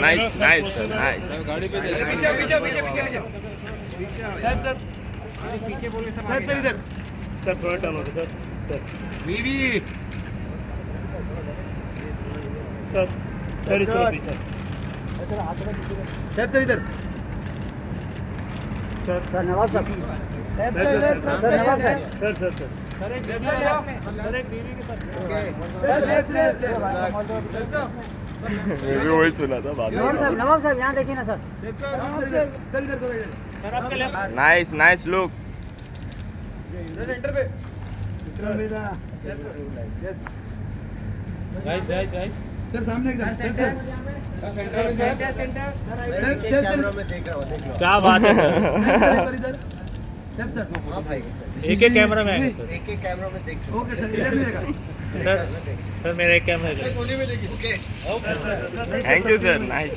Nice nice sir nice पीछे पीछे पीछे पीछे पीछे साहब सर पीछे बोले साहब सर इधर सर थोड़ा टर्न होगा सर सर बीवी सर सर इस तरफ़ सर साहब सर इधर सर साहब sir sir sir sir sir sir एक बीवी के साथ. सर एक बीवी के साथ मैं भी वही सुना था बाद नवाब साहब में। नवाब साहब यहाँ देखिए ना सर। सर इधर थोड़ा इधर सर आपके left nice nice look centre पे राइट राइट राइट सर। सामने एकदम सर सर कैमरा में देख रहा हूँ। देख रहा क्या बात है एक एक कैमरा में सर एक एक कैमरा में देख ओके सर इधर सर सर मेरा एक कैमरा है okay thank you sir nice